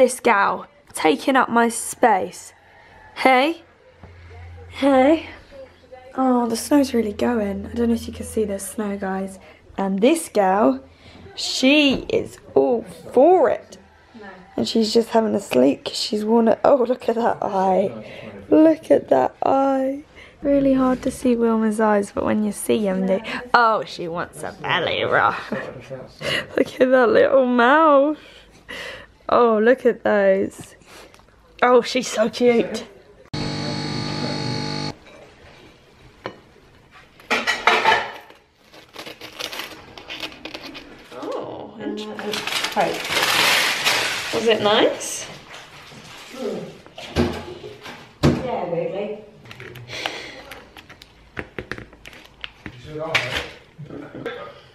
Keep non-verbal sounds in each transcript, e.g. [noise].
this gal taking up my space? Hey? Hey? Oh, the snow's really going. I don't know if you can see the snow, guys. And this gal, she is all for it. And she's just having a sleep because she's worn it. Oh, look at that eye. Look at that eye. Really hard to see Wilma's eyes, but when you see them, they... Oh, she wants a belly rub. [laughs] look at that little mouth. Oh, look at those. Oh, she's so cute. Oh, and uh, Right. Was it nice? Yeah, really.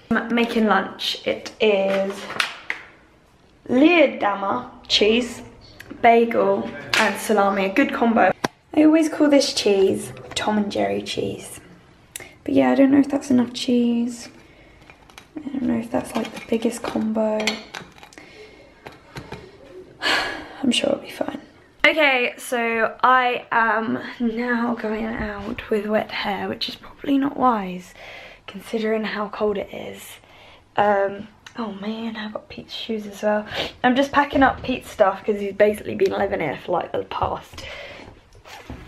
[laughs] I'm making lunch. It is Leerdammer cheese, bagel, and salami. A good combo. I always call this cheese Tom and Jerry cheese. But yeah, I don't know if that's enough cheese. I don't know if that's like the biggest combo. [sighs] I'm sure it'll be fine. Okay, so I am now going out with wet hair, which is probably not wise considering how cold it is. Um, oh man, I've got Pete's shoes as well. I'm just packing up Pete's stuff because he's basically been living here for like the past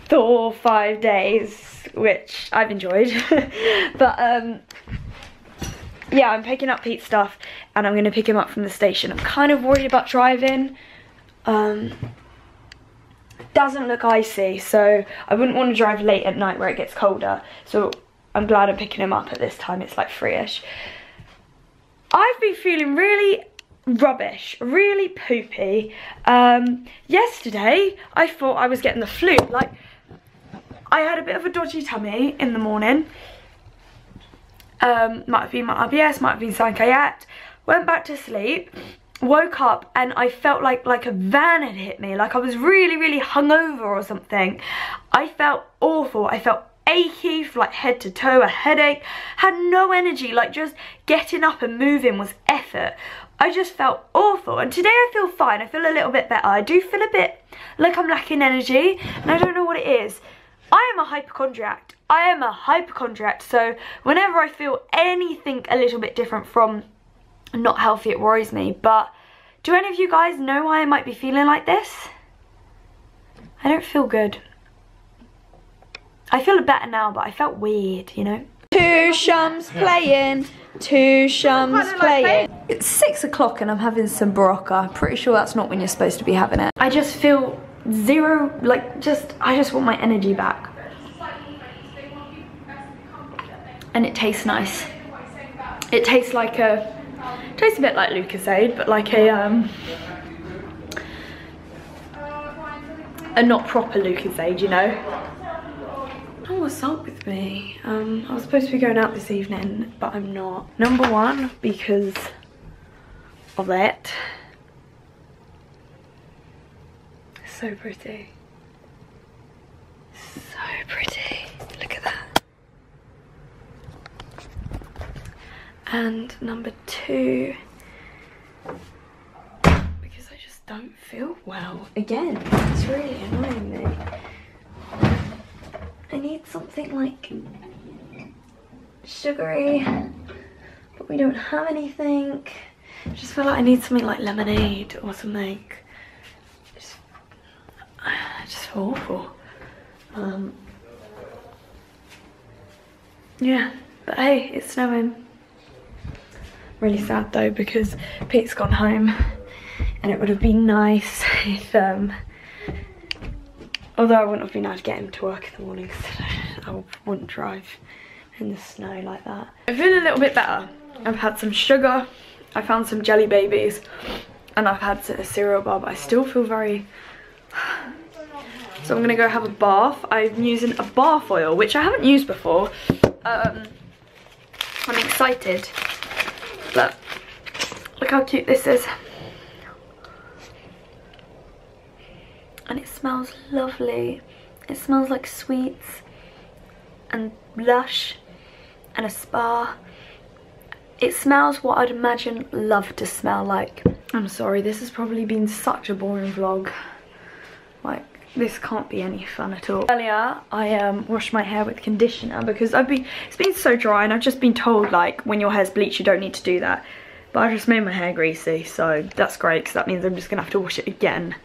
four, or five days, which I've enjoyed. [laughs] but um, yeah, I'm picking up Pete's stuff and I'm going to pick him up from the station. I'm kind of worried about driving. Um, doesn't look icy, so I wouldn't want to drive late at night where it gets colder. So I'm glad I'm picking him up at this time. It's like three-ish. I've been feeling really rubbish, really poopy. Um, yesterday, I thought I was getting the flu. Like, I had a bit of a dodgy tummy in the morning. Um, might have been my IBS, might have been Sankayat. Went back to sleep, woke up and I felt like like a van had hit me. Like I was really, really hungover or something. I felt awful. I felt achy like head to toe, a headache, had no energy, like just getting up and moving was effort. I just felt awful and today I feel fine, I feel a little bit better. I do feel a bit like I'm lacking energy and I don't know what it is. I am a hypochondriac. I am a hypochondriac so whenever I feel anything a little bit different from not healthy it worries me but do any of you guys know why I might be feeling like this? I don't feel good. I feel better now, but I felt weird, you know? Two shums playing, two shums playing. It's six o'clock and I'm having some Berocca. Pretty sure that's not when you're supposed to be having it. I just feel zero, like just, I just want my energy back. And it tastes nice. It tastes like a, tastes a bit like Lucozade, but like a, um, a not proper Lucozade, you know? Oh, what's up with me? Um, I was supposed to be going out this evening, but I'm not. Number one, because of that. So pretty. So pretty. Look at that. And number two, because I just don't feel well. Again, it's really annoying me. I need something like sugary, but we don't have anything. I just feel like I need something like lemonade or something. Just, [sighs] just awful. Um, yeah, but hey, it's snowing. Really sad though because Pete's gone home and it would have been nice [laughs] if um, Although I wouldn't have been able to get him to work in the morning, [laughs] so I wouldn't drive in the snow like that. I feel a little bit better. I've had some sugar, I found some jelly babies, and I've had a cereal bar, but I still feel very... [sighs] So I'm gonna go have a bath. I'm using a bath oil, which I haven't used before. Um, I'm excited. Look, look how cute this is. and it smells lovely. It smells like sweets and lush and a spa it smells what I'd imagine love to smell like. I'm sorry, this has probably been such a boring vlog. Like, this can't be any fun at all. Earlier, I um, washed my hair with conditioner because I've been, it's been so dry and I've just been told like when your hair's bleached you don't need to do that. But I just made my hair greasy so that's great because that means I'm just gonna have to wash it again.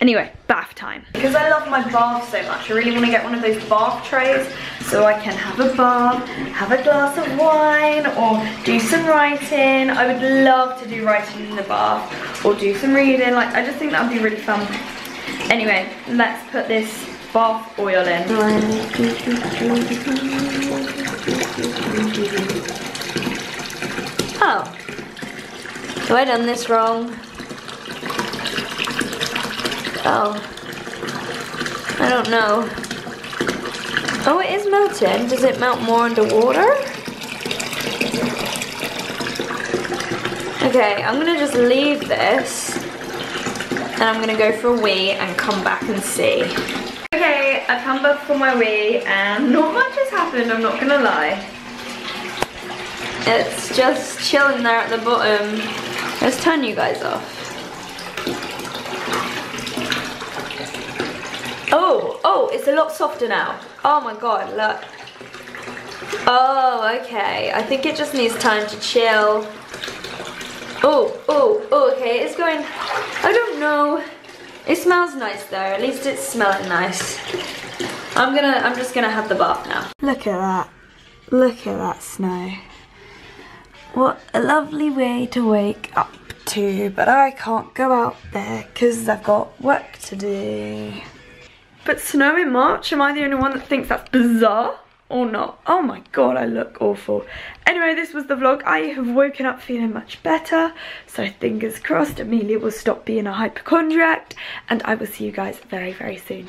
Anyway, bath time. Because I love my bath so much, I really want to get one of those bath trays so I can have a bath, have a glass of wine, or do some writing. I would love to do writing in the bath, or do some reading. Like, I just think that would be really fun. Anyway, let's put this bath oil in. Oh. Have I done this wrong? Oh. I don't know. Oh, it is melting. Does it melt more underwater? Okay, I'm gonna just leave this and I'm gonna go for a wee and come back and see. Okay, I've come back for my wee and not much has happened, I'm not gonna lie. It's just chilling there at the bottom. Let's turn you guys off. Oh, oh, it's a lot softer now. Oh my god, look. Oh, okay. I think it just needs time to chill. Oh, oh, oh, okay, it's going, I don't know. It smells nice though. at least it's smelling nice. I'm gonna, I'm just gonna have the bath now. Look at that. Look at that snow. What a lovely way to wake up to, but I can't go out there because I've got work to do. But snow in March, am I the only one that thinks that's bizarre? Or not? Oh my god, I look awful. Anyway, this was the vlog. I have woken up feeling much better. So fingers crossed, Amelia will stop being a hypochondriac. And I will see you guys very, very soon.